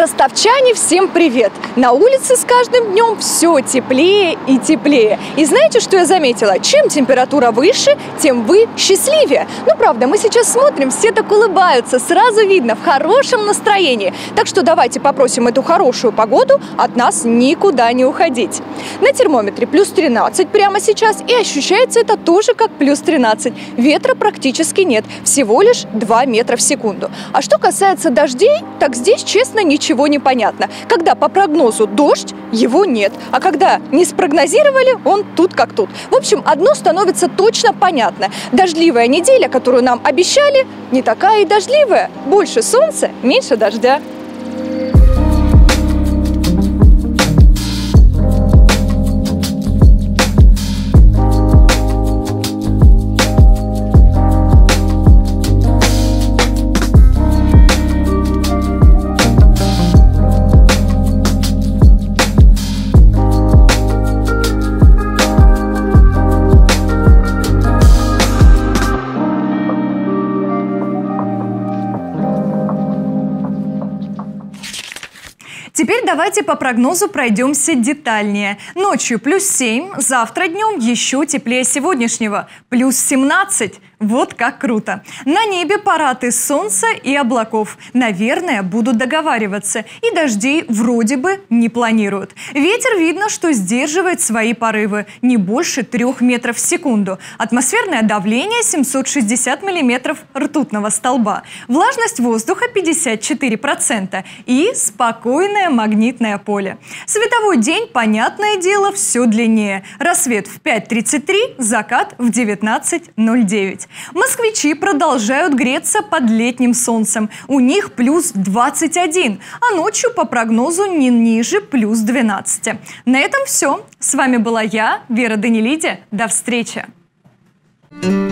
Ростовчане, всем привет! На улице с каждым днем все теплее и теплее. И знаете, что я заметила? Чем температура выше, тем вы счастливее. Ну, правда, мы сейчас смотрим, все так улыбаются, сразу видно, в хорошем настроении. Так что давайте попросим эту хорошую погоду от нас никуда не уходить. На термометре плюс 13 прямо сейчас, и ощущается это тоже как плюс 13. Ветра практически нет, всего лишь 2 метра в секунду. А что касается дождей, так здесь, честно, ничего не понятно. Когда по прогнозу дождь, его нет. А когда не спрогнозировали, он тут как тут. В общем, одно становится точно понятно. Дождливая неделя, которую нам обещали, не такая и дождливая. Больше солнца, меньше дождя. Теперь давайте по прогнозу пройдемся детальнее. Ночью плюс 7, завтра днем еще теплее сегодняшнего, плюс 17. Вот как круто! На небе парад солнца и облаков. Наверное, будут договариваться. И дождей вроде бы не планируют. Ветер видно, что сдерживает свои порывы. Не больше трех метров в секунду. Атмосферное давление 760 миллиметров ртутного столба. Влажность воздуха 54%. И спокойное магнитное поле. Световой день, понятное дело, все длиннее. Рассвет в 5.33, закат в 19.09. Москвичи продолжают греться под летним солнцем. У них плюс 21, а ночью по прогнозу не ниже плюс 12. На этом все. С вами была я, Вера Данилиди. До встречи! thank you